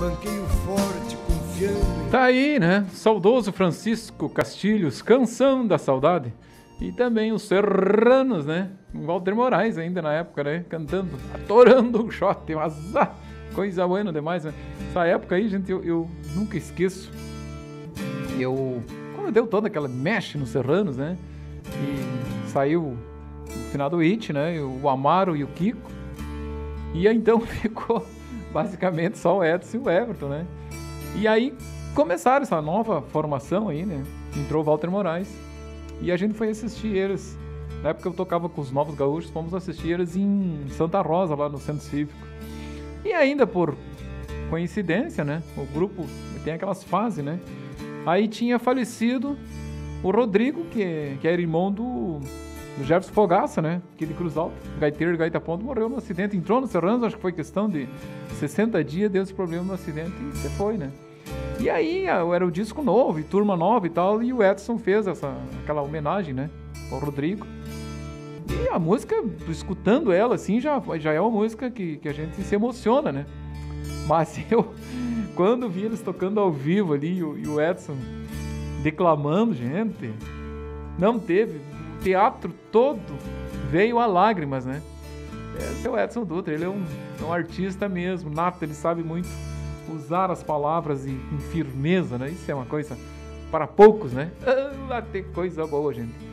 banqueio forte, confiando. Tá aí, né? Saudoso Francisco Castilhos, Canção da Saudade. E também os Serranos, né? Walter Moraes ainda na época, né? Cantando, atorando o shot, mas ah, coisa boa demais, né? Essa época aí, gente, eu, eu nunca esqueço. Eu, quando deu toda aquela mexe nos Serranos, né? E saiu o final do It, né? O Amaro e o Kiko. E então ficou basicamente só o Edson e o Everton, né? E aí começaram essa nova formação aí, né? Entrou o Walter Moraes. E a gente foi assistir eles. Na época eu tocava com os Novos Gaúchos, fomos assistir eles em Santa Rosa, lá no Centro Cívico. E ainda por coincidência, né? O grupo tem aquelas fases, né? Aí tinha falecido o Rodrigo, que, que era irmão do, do Jefferson Fogaça, né? Aqui de Cruz Alta. Gaiteiro Gaita Ponto morreu no acidente. Entrou no Serranos, acho que foi questão de 60 dias, deu esse problema no acidente e você foi, né? E aí era o disco novo, e turma nova e tal, e o Edson fez essa, aquela homenagem, né? Ao Rodrigo. E a música, escutando ela assim, já, já é uma música que, que a gente se emociona, né? Mas eu, quando vi eles tocando ao vivo ali e o, e o Edson declamando, gente, não teve. Teatro todo veio a lágrimas, né? Esse é o Edson Dutra, ele é um, é um artista mesmo, nato, ele sabe muito usar as palavras em, em firmeza, né? Isso é uma coisa para poucos, né? Ah, tem coisa boa, gente.